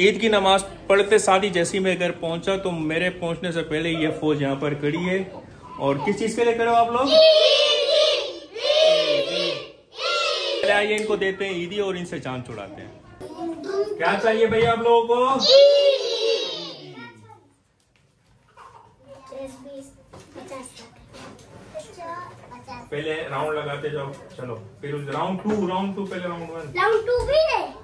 ईद की नमाज़ पढ़ते साथ ही जैसे मैं घर पहुँचा तो मेरे पहुँचने से पहले ये फौज यहाँ पर खड़ी है। और किस चीज़ के लिए करो आप लोग? पहले आइए, इनको देते हैं ईदी और इनसे चाँद छुड़ाते हैं। क्या चाहिए भैया आप लोगों को? पहले राउंड लगाते जाओ। चलो, फिर राउंड टू राउंड टू पहले राउंड वन राउंड टू भी है।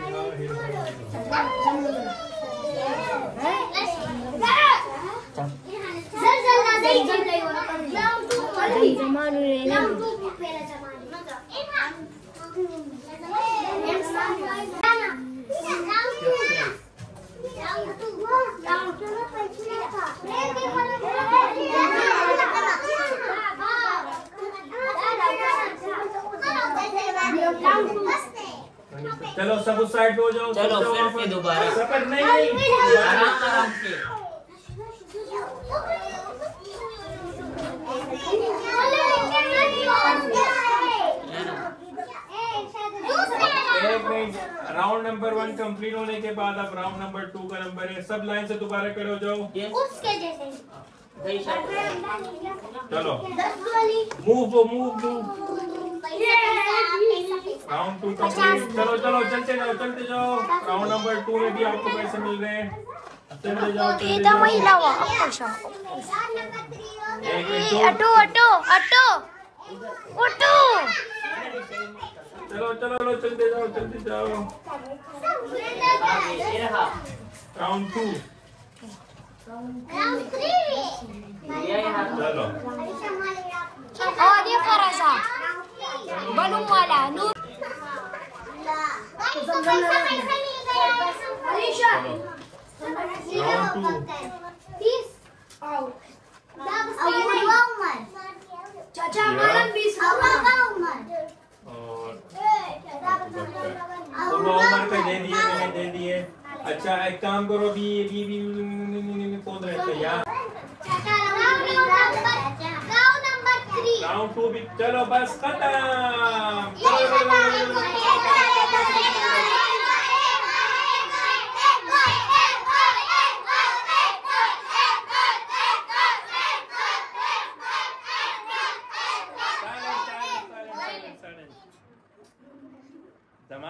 चलो सब उस साइड पे हो जाओ चलो, फिर। दोबारा। सफ़र नहीं नहीं आराम आराम से एक minute round number one complete होने के बाद अब राउंड नंबर टू का नंबर है। सब लाइन से दोबारा खड़े हो जाओ उसके जैसे चलो। मूव वो move move round two complete चलो चलो चलते जाओ चलते जाओ। राउंड नंबर टू में भी आपको पैसे मिल रहे हैं। चलते जाओ may जाओ। lawa ako siya. एक चलो चलो चलो चलते जाओ चलते जाओ राउंड टू चलो और ये फरासा बलून वाला नूर राउंड टू दे दिए, मैंने दे दिए। अच्छा एक काम करो भी भी भी कौन रहते हैं यार टू भी, चलो, बस खत्म।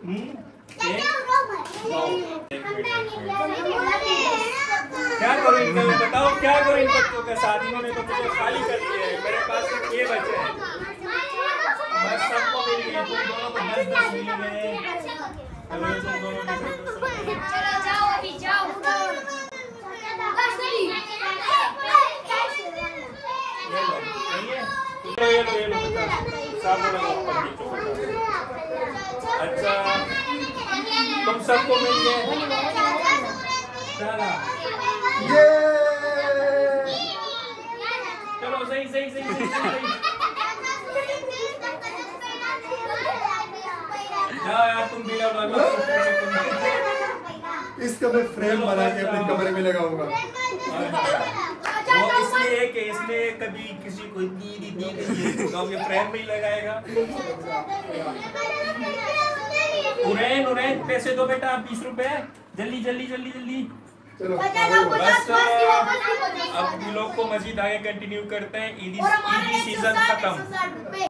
क्या करो इनका मैं? बताओ क्या करो इन बच्चों के? साथ इन्होंने तो मुझे खाली कर दिया है। मेरे पास सिर्फ़ ये बचे हैं। बस सबको मिल गए तुम दोनों को दस दस मिल गए चलो तुम दोनों। Chalo, jao, abi, jao. ये लो ये लो ये लो पचास साबुन अच्छा तुम सबको मिल गए। चला। चलो सही सही सही यार तुम भी लो लो इसका मैं फ्रेम बना के अपने कमरे में लगाऊँगा वो इसलिए कि इसने कभी किसी को इतनी दी दी नहीं है तो अपने फ्रेम में ही लगाएगा? उरैन उरैन पैसे दो बेटा बीस रुपए। जल्दी जल्दी जल्दी जल्दी। बस अब लोग को मजीद आगे कंटिन्यू करते हैं। ईदी सीज़न खत्म।